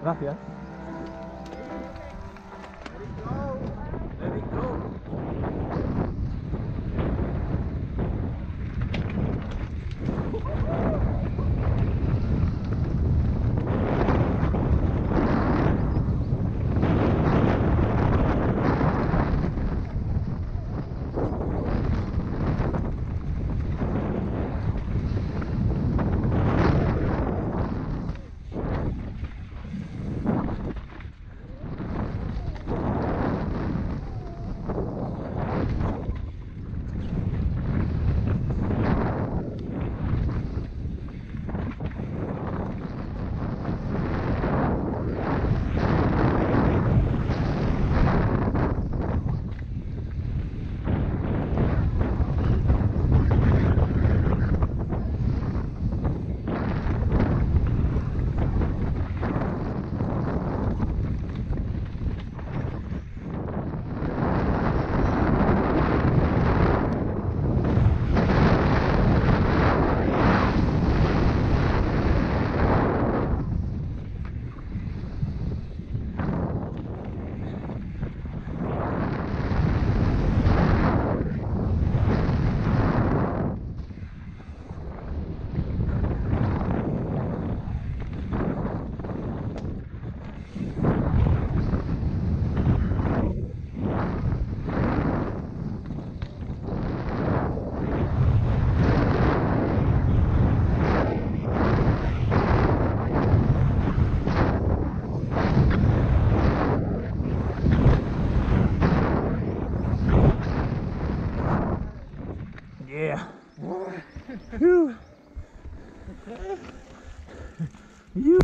Gracias. Yeah. you.